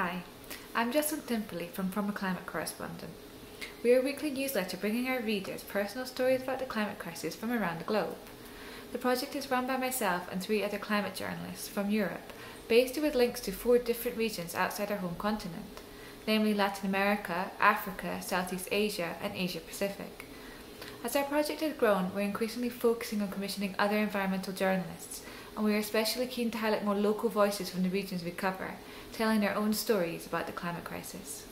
Hi, I'm Jocelyn Timperley from From a Climate Correspondent. We are a weekly newsletter bringing our readers personal stories about the climate crisis from around the globe. The project is run by myself and three other climate journalists from Europe, based with links to four different regions outside our home continent, namely Latin America, Africa, Southeast Asia, and Asia Pacific. As our project has grown, we're increasingly focusing on commissioning other environmental journalists, and we are especially keen to highlight more local voices from the regions we cover, telling their own stories about the climate crisis.